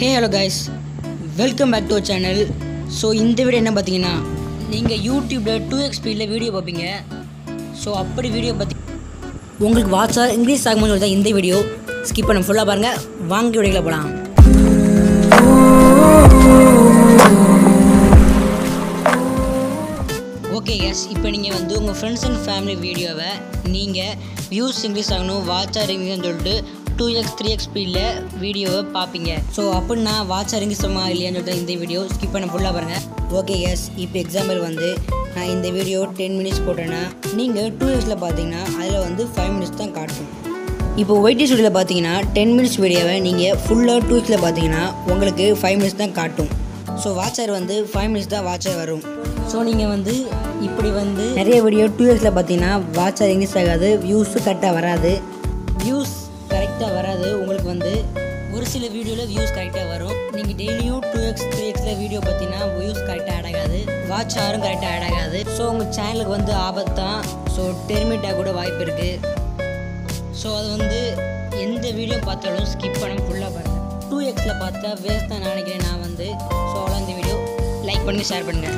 Hey hello guys welcome back to channel so இந்த video என்ன பார்த்தீங்கன்னா நீங்கள் யூடியூப்பில் டூ எக்ஸ் ஸ்பீடில் வீடியோ பார்ப்பீங்க. ஸோ அப்படி வீடியோ பார்த்தி உங்களுக்கு வாட்ஸ்அப் இங்கிலீஷ் ஆகும்போது சொல்லி தான் இந்த வீடியோ ஸ்கிப் பண்ண ஃபுல்லாக பாருங்கள் வாங்கி வீடியோவில் போகலாம் ஓகே எஸ் இப்போ நீங்கள் வந்து உங்கள் ஃப்ரெண்ட்ஸ் அண்ட் ஃபேமிலி வீடியோவை நீங்கள் வியூஸ் இன்க்ரீஸ் ஆகணும் வாட்ச் இன்க்ரீஸ்னு சொல்லிட்டு டூ எக்ஸ் த்ரீ எக்ஸ் ஸ்பீடில் வீடியோவை பார்ப்பீங்க ஸோ அப்படின்னா வாட்ச் இன்க்ரீஸமா இல்லையான்னு சொல்லிட்டு இந்த வீடியோ ஸ்கிப் பண்ண ஃபுல்லாக பாருங்கள் ஓகே எஸ் இப்போ எக்ஸாம்பிள் வந்து நான் இந்த வீடியோ டென் மினிட்ஸ் போட்டேன்னா நீங்கள் டூ எக்ஸில் பார்த்தீங்கன்னா அதில் வந்து ஃபைவ் மினிட்ஸ் தான் காட்டும். இப்போ ஒயிட்டி ஸ்டுடியோவில் பார்த்தீங்கன்னா டென் மினிட்ஸ் வீடியோவை நீங்கள் ஃபுல்லாக டூ எக்ஸில் பார்த்தீங்கன்னா உங்களுக்கு ஃபைவ் மினிட்ஸ் தான் காட்டும். ஸோ வாட்சர் வந்து ஃபைவ் மினிட்ஸ் தான் வாட்சர் வரும். ஸோ நீங்கள் வந்து இப்படி வந்து நிறைய வீடியோ டூ எக்ஸில் பார்த்தீங்கன்னா வாட்சர் இங்கிலீஷ் ஆகாது வியூஸும் கரெக்டாக வராது. வியூஸ் கரெக்டாக வராது. உங்களுக்கு வந்து ஒரு சில வீடியோவில் வியூஸ் கரெக்டாக வரும். நீங்கள் டெய்லியும் டூ எக்ஸ் த்ரீ எக்ஸில் வீடியோ பார்த்தீங்கன்னா வியூஸ் கரெக்டாக ஆட் ஆகாது. வாட்ச் ஆரும் கரெக்டாக ஆட் ஆகாது. ஸோ உங்கள் சேனலுக்கு வந்து ஆபத்தான். ஸோ டெர்மிட்டாக கூட வாய்ப்பு இருக்குது ஸோ அது வந்து எந்த வீடியோ பார்த்தாலும் ஸ்கிப் பண்ண ஃபுல்லாக பாருங்கள் டூ எக்ஸில் பார்த்தா வேஸ்ட் தான் நினைக்கிறேன் நான் வந்து. ஸோ அவ்வளோ இந்த வீடியோ லைக் பண்ணுங்கள் ஷேர் பண்ணுங்கள்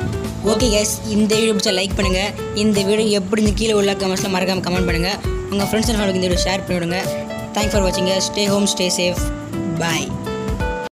ஓகே கேஸ் இந்த வீடியோ பிடிச்சா லைக் பண்ணுங்கள் இந்த வீடியோ எப்படி இந்த கீழே உள்ள கமெண்ட்ஸில் மறக்காமல் கமெண்ட் பண்ணுங்கள் உங்கள் ஃப்ரெண்ட்ஸ் அண்ட் ஃபேமிலிக்கு இந்த வீடியோ ஷேர் பண்ணிவிடுங்க. Thanks for watching guys. Stay home, stay safe. Bye.